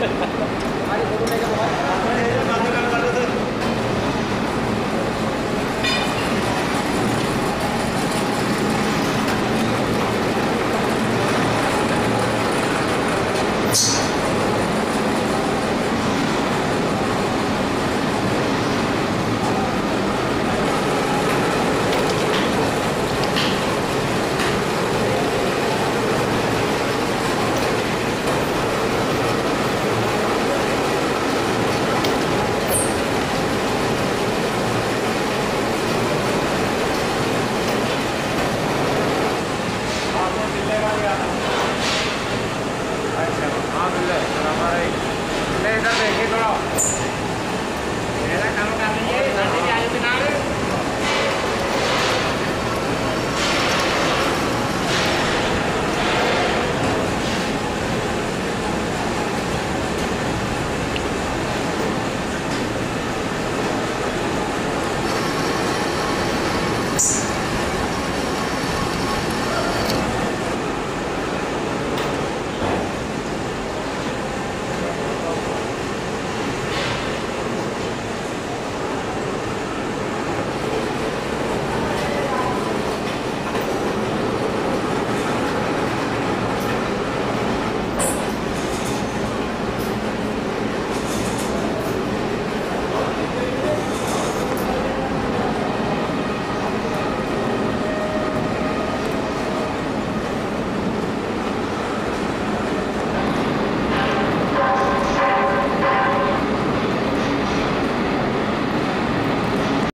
Ha ha ha.